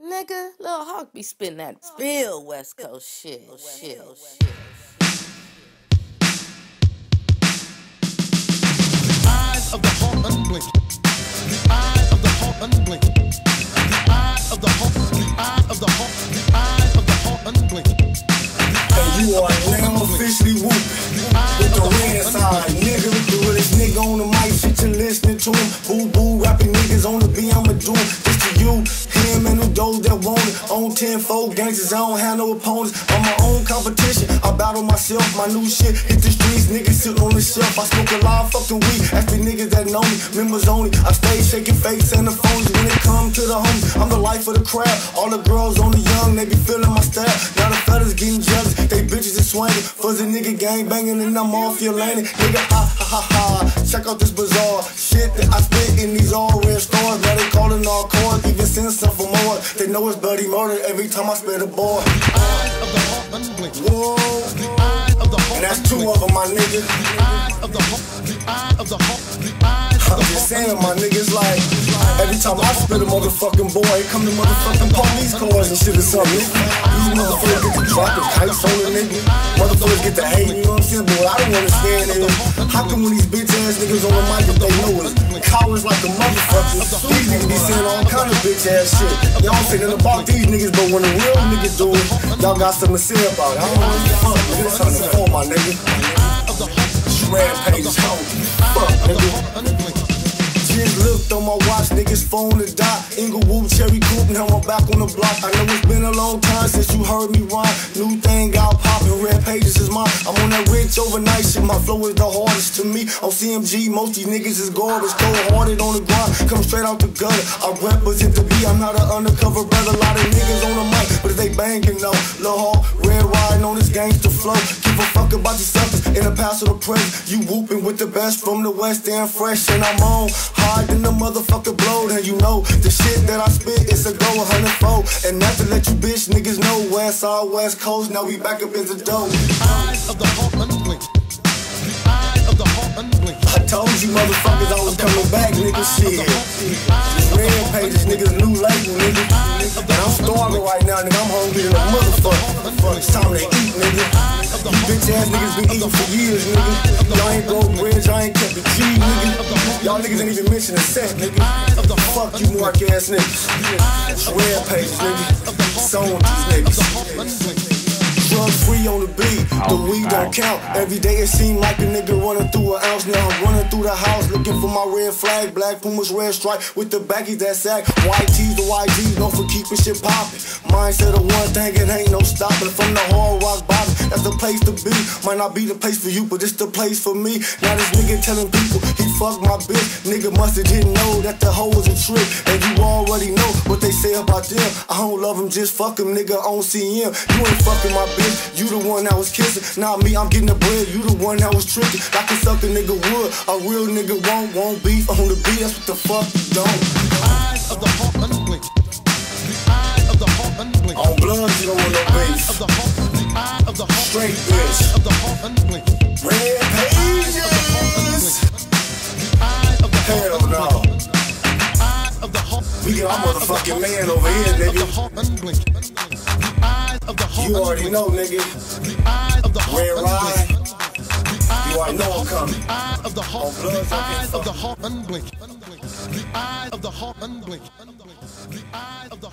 Nigga, Lil Hawk be spitting that real West Coast shit. shit, shit. eyes of the hawk unblink. The eye of the hawk unblink. The eye of the hawk. The eye of the hawk. The eye of the hawk unblink. And you are now officially whooping with the red side, nigga. The realest nigga on the mic, shit you listening to him. It. On 10 fold gangsters, I don't have no opponents. I'm my own competition, I battle myself. My new shit hit the streets, niggas sitting on the shelf. I smoke a lot of fucking weed, ask the niggas that know me, members only. I stay shaking face and the phones when it come to the homies. I'm the life of the crowd. All the girls on the young, they be feeling my style. Now the fellas getting jealous, they bitches is swinging. Fuzzy nigga gang banging and I'm off your lane. Nigga, ha ha ha ha. Check out this bizarre know it's bloody murder every time I spit a unblink. Whoa. And that's two of them, my nigga. The of the. The of the. The I'm just saying, my niggas like every time I spit a motherfucking boy, come the motherfucking police cars and shit or something. These motherfuckers get to dropping kites on a nigga. Motherfuckers get to hate, you know what I'm saying? But I don't understand is how come when these bitch ass niggas on the mic if they know it? Cowards like the motherfuckers. These niggas be saying all kind of bitch ass shit. Y'all say nothing about these niggas, but when the real niggas do it, y'all got something to say about it. I don't know what the fuck. It's something for my nigga. the. Rampage, hoe. Fuck, nigga. Unblink. Looked on my watch, niggas phone to die. Inglewood, Cherry Coop, now I'm back on the block. I know it's been a long time since you heard me rhyme. New thing out poppin', red Pagez is mine. I'm on that rich overnight shit, my flow is the hardest to me. On CMG, most these niggas is garbage, cold hearted on the grind. Come straight out the gutter. I represent the B, I'm not an undercover brother. A lot of niggas on the mic, but if they bangin' though. Lil Hawk, red riding on this gangster flow. Give a fuck about these suckers in the past or the present. You whooping with the best from the West and fresh, and I'm on. Hard than the motherfucker blow, then you know the shit that I spit is a go a hundred. And not to let you bitch niggas know West Side, West Coast, now we back up in the dough. Eyes of the hawk unblink. The eye of the hawk unblink. I told you motherfuckers I was coming back, nigga. Shit. Red Pagez, niggas, new label, nigga. And I'm starving right now, nigga. I'm hungry than a motherfucker. Fuck, it's time to eat, nigga. You bitch ass niggas been eating for years, nigga. Y'all ain't broke bread, y'all ain't kept the G, nigga. Y'all niggas ain't even mention the set, nigga. Fuck you, mark ass niggas. Red Pagez, nigga. Sold these niggas. Drugs free on the beat, the weed don't count. Every day it seem like a nigga running through an ounce. Now I'm running through the house looking for my red flag. Black Pumas, red stripe with the baggies that sack. White tees, the white G's, known for keeping shit poppin'. Mindset of one thing, it ain't no stopping. From the hard rock that's the place to be. Might not be the place for you, but it's the place for me. Now this nigga telling people he fucked my bitch. Nigga must've didn't know that the hoe was a trick. And you already know what they say about them. I don't love them, just fuck them, nigga on CM. You ain't fucking my bitch, you the one that was kissing. Not me, I'm getting the bread, you the one that was tricking. I can suck a nigga wood, a real nigga won't, won't beef on the beat, that's what the fuck you don't. Eyes of the hawk unblink. The eye of the hawk unblink. On blood, you don't want no Eyes of beef. Straight. Hell no. We got our motherfucking man over here, nigga. You already know, nigga. The eye of the hawk. Red unblink. You already know I'm coming. The fuck. of the hawk unblink. The of the. The